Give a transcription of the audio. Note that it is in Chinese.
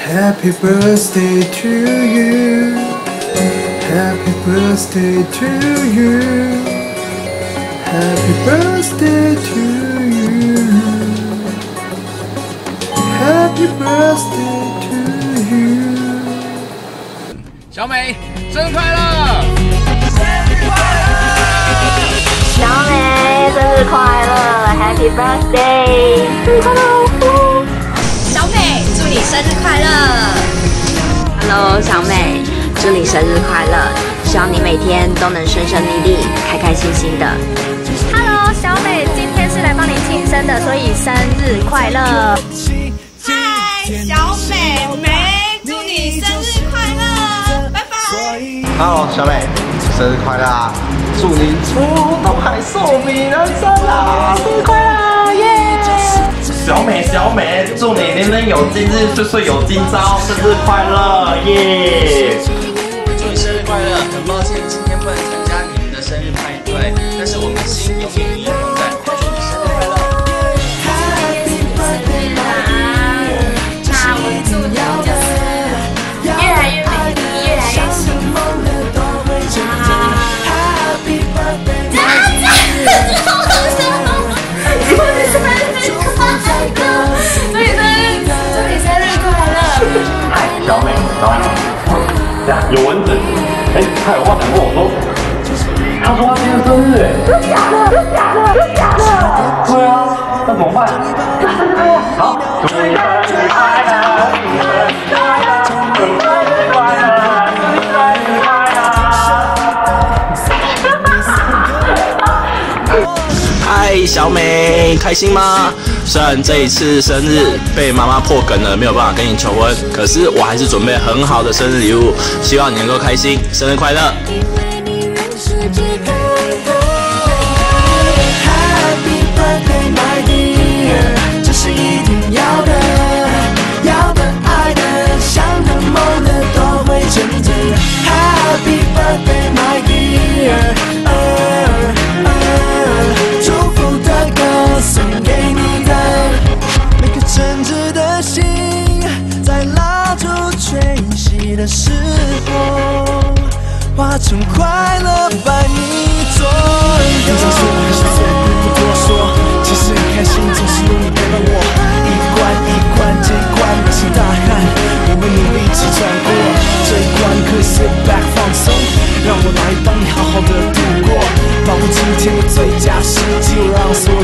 Happy birthday to you. Happy birthday to you. Happy birthday to you. Happy birthday to you. 小美，生日快乐！小美，生日快乐，Happy birthday！生日快乐！ 生日快乐！Hello，小美，祝你生日快乐！希望你每天都能顺顺利利、开开心心的。Hello，小美，今天是来帮你庆生的，所以生日快乐！嗨，小美美，祝你生日快乐！拜拜。Hello，小美，生日快乐啊！祝你出东海寿比南山啊！生日快乐，耶！小美，小美，祝你年年有今日，岁岁有今朝，生日快乐，耶！祝你生日快乐！很抱歉今天不能参加你们的生日派对，小美，小美，这样有蚊子，哎，他有话想跟我说，他说他今天生日，哎，真假的？真假的？真假的？对啊，那怎么办？好，祝你生日快乐，嗨，小美，开心吗？虽然这一次生日被妈妈破梗了，没有办法跟你求婚，可是我还是准备很好的生日礼物，希望你能够开心，生日快乐！的时候，化成快乐伴你左右。你总是不说，不多说，其实很开心，总是有你陪伴我。一关一关，这一关我是大汉，我们努力去闯过。这一关可以 sit back 放松，让我来帮你好好的度过，把握今天的最佳时机，让所有。